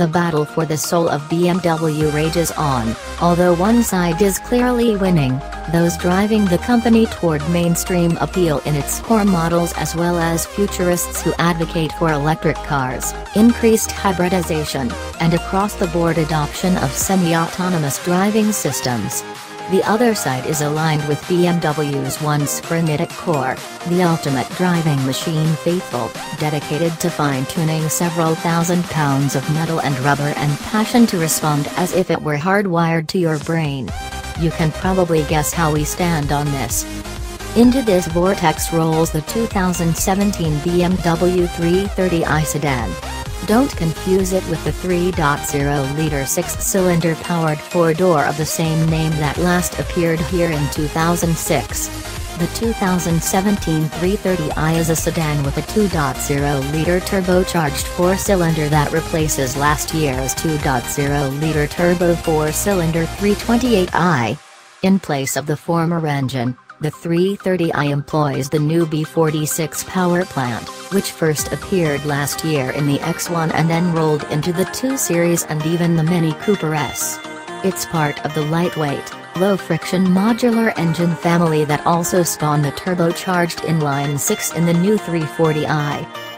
The battle for the soul of BMW rages on, although one side is clearly winning, those driving the company toward mainstream appeal in its core models as well as futurists who advocate for electric cars, increased hybridization, and across-the-board adoption of semi-autonomous driving systems. The other side is aligned with BMW's once frenetic core, the ultimate driving machine faithful, dedicated to fine-tuning several thousand pounds of metal and rubber and passion to respond as if it were hardwired to your brain. You can probably guess how we stand on this. Into this vortex rolls the 2017 BMW 330i sedan. Don't confuse it with the 3.0-liter six-cylinder powered four-door of the same name that last appeared here in 2006. The 2017 330i is a sedan with a 2.0-liter turbocharged four-cylinder that replaces last year's 2.0-liter turbo four-cylinder 328i. In place of the former engine, the 330i employs the new B46 power plant, which first appeared last year in the X1 and then rolled into the 2 Series and even the Mini Cooper S. It's part of the lightweight, low-friction modular engine family that also spawned the turbocharged inline 6 in the new 340i.